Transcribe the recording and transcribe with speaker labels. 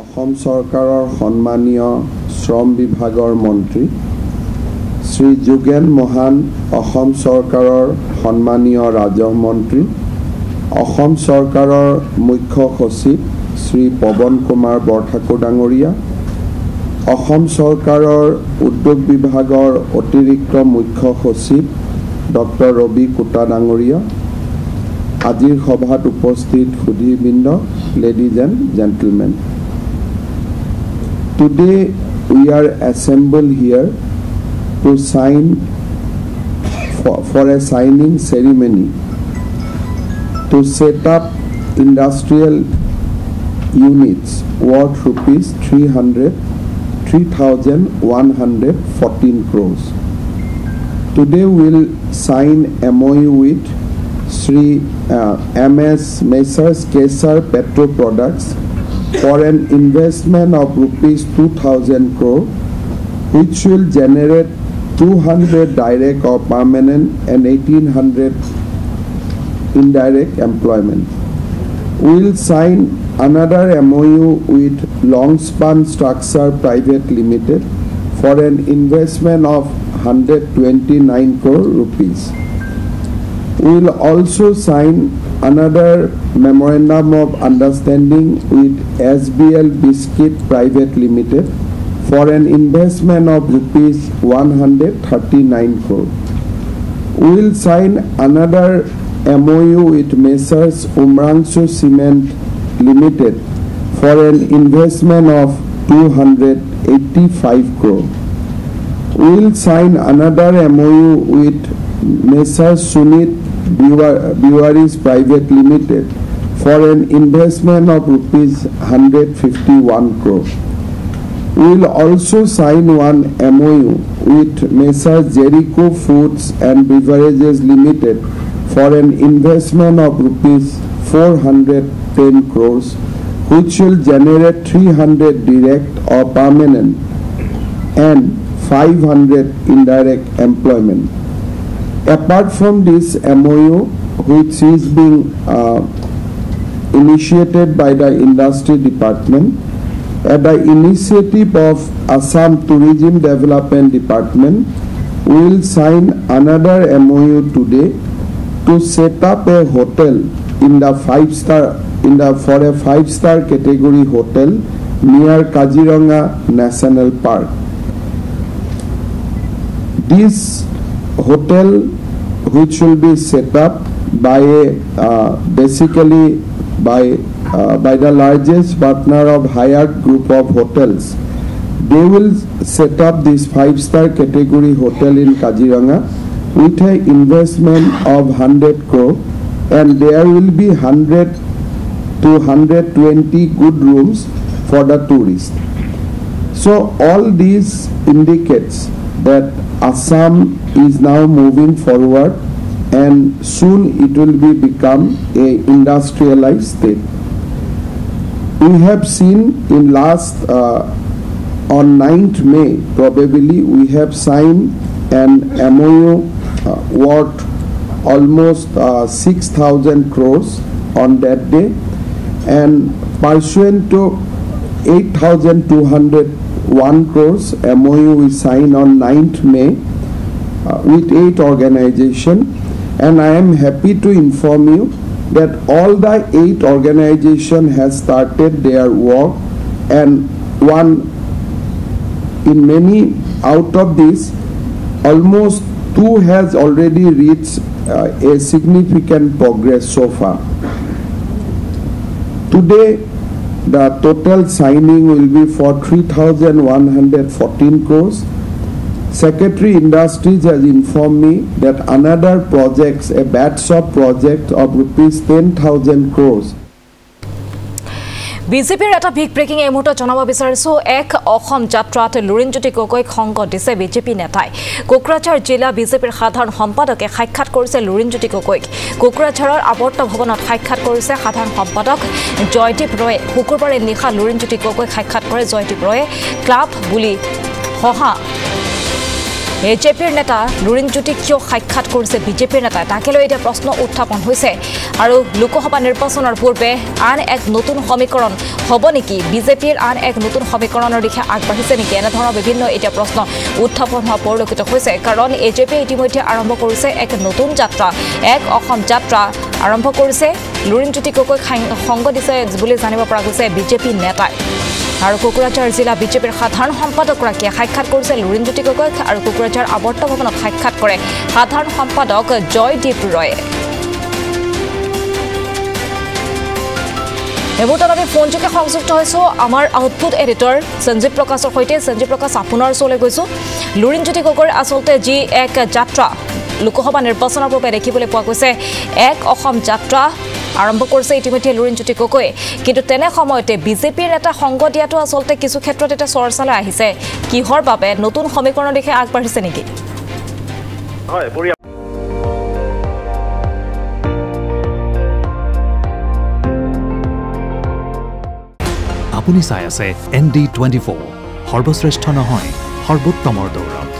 Speaker 1: অসম চৰকাৰৰ সন্মানীয় শ্ৰম বিভাগৰ মন্ত্ৰী শ্ৰী যোগেন মহান অসম চৰকাৰৰ সন্মানীয় ৰাজহ মন্ত্ৰী অসম চৰকাৰৰ মুখ্য সচিব শ্ৰী পৱন কুমাৰ বৰঠাকুৰ ডাঙৰীয়া অসম চৰকাৰৰ উদ্যোগ বিভাগৰ অতিৰিক্ত মুখ্য সচিব ডক্টৰ ৰবি কোটা ডাঙৰীয়া আজিৰ সভাত উপস্থিত সুধীবৃন্দ ladies and gentlemen today we are assembled here to sign for, for a signing ceremony to set up industrial units worth rupees 300 3114 crores. Today we'll sign MOU with Sri uh, MS Messrs Kesar Petro Products for an investment of rupees 2000 crore which will generate 200 direct or permanent and 1800 indirect employment. We'll sign another MOU with Longspan Structure Private Limited for an investment of 129 crore rupees. We'll also sign another memorandum of understanding with SBL Biscuit Private Limited for an investment of rupees 139 crore. We'll sign another MOU with Messrs Umrangso Cement Limited for an investment of 285 crore. We'll sign another MOU with Messrs Sunit Breweries Private Limited for an investment of rupees 151 crore. We will also sign one MOU with Messrs Jericho Foods and Beverages Limited for an investment of rupees 410 crores which will generate 300 direct or permanent and 500 indirect employment apart from this MOU, which is being uh, initiated by the industry department, at the initiative of Assam Tourism Development Department, we will sign another MOU today to set up a hotel in the five star in the for a five star category hotel near Kaziranga National Park. This hotel which will be set up by uh, basically by uh, by the largest partner of Hyatt group of hotels. They will set up this five star category hotel in Kaziranga with a investment of 100 crore and there will be 100 to 120 good rooms for the tourists so all these indicates that Assam is now moving forward and soon it will be become a industrialized state. We have seen in last uh, on 9th May probably we have signed an MOU uh, worth almost uh, 6,000 crores on that day and pursuant to 8,201 crores MOU we signed on 9th May uh, with eight organization and I am happy to inform you that all the eight organization has started their work and one in many out of this almost two has already reached uh, a significant progress so far. Today the total signing will be for 3114 crores. Secretary Industries has informed me that another projects, a batch of project of rupees 10,000 crores
Speaker 2: বিজেপিৰ এটা big breaking এই মুহূৰ্তত জনাব বিচাৰিছোঁ। এক অসম যাত্ৰাত লুৰিণজ্যোতি গগৈক সংগ দিছে বিজেপি নেতাই। কোকৰাঝাৰ জিলা বিজেপিৰ সাধাৰণ সম্পাদকে সাক্ষাৎ কৰিছে লুৰিণজ্যোতি গগৈক। কোকৰাঝাৰৰ আৱৰ্ত ভৱনত সাক্ষাৎ কৰিছে সাধাৰণ সম্পাদক জয়দীপ ৰয়ে। শুকুৰবাৰে নিশা লুৰিণজ্যোতি গগৈক সাক্ষাৎ কৰে জয়দীপ ৰয়ে। ক্লাব বুলি সহা এ জে পিৰ নেতা লুৰিণজ্যোতিক কিয় সাক্ষাৎ কৰিছে বিজেপিৰ নেতাই তাকে লৈ এতিয়া প্ৰশ্ন উত্থাপন হৈছে। আৰু লোকসভা নিৰ্বাচনৰ পূৰ্বে আন এক নতুন সমীকৰণ হ'ব নেকি? বিজেপিৰ আন এক নতুন সমীকৰণৰ দিশে আগবাঢ়িছে নেকি? এনেধৰণৰ বিভিন্ন এতিয়া প্ৰশ্ন উত্থাপন হোৱা পৰিলক্ষিত হৈছে। কাৰণ এ জে পিয়ে ইতিমধ্যে আৰম্ভ কৰিছে এক নতুন যাত্ৰা এক অসম যাত্ৰা। আৰম্ভ কৰিছে। লুৰিণজ্যোতি গগৈক সংগ দিছে বুলি জানিব পৰা গৈছে বিজেপি নেতাই। আৰু কোকৰাঝাৰ জিলা বিজেপিৰ সাধাৰণ সম্পাদকগৰাকীয়ে সাক্ষাৎ কৰিছে লুৰিণজ্যোতি গগৈক আৰু কোকৰাঝাৰ আৱৰ্ত ভৱনত সাক্ষাৎ কৰে সাধাৰণ সম্পাদক জয়দীপ ৰয়ে। এই মুহূৰ্তত আমি ফোনযোগে সংযুক্ত হৈছোঁ। আমাৰ আউটপুট এডিটৰ সঞ্জীৱ প্ৰকাশৰ সৈতে। সঞ্জীৱ প্ৰকাশ আপোনাৰ ওচৰলৈ গৈছোঁ। লুৰিণজ্যোতি গগৈৰ আচলতে যি এক যাত্ৰা লোকসভা নিৰ্বাচনৰ পূৰ্বে দেখিবলৈ পোৱা গৈছে এক অসম যাত্ৰা আৰম্ভ কৰিছে ইতিমধ্যে লুৰিণজ্যোতি গগৈয়ে। কিন্তু তেনে সময়তে বিজেপিৰ এটা সংগ দিয়াটো আচলতে কিছু ক্ষেত্ৰত এটা চৰ্চালৈ আহিছে। কিহৰ বাবে নতুন সমীকৰণৰ দিশে আগবাঢ়িছে নেকি?
Speaker 3: হয়
Speaker 4: আপুনি চাই আছে এন ডি টুৱেণ্টি ফ'ৰ। সৰ্বশ্ৰেষ্ঠ নহয় সৰ্বোত্তমৰ দৌৰত।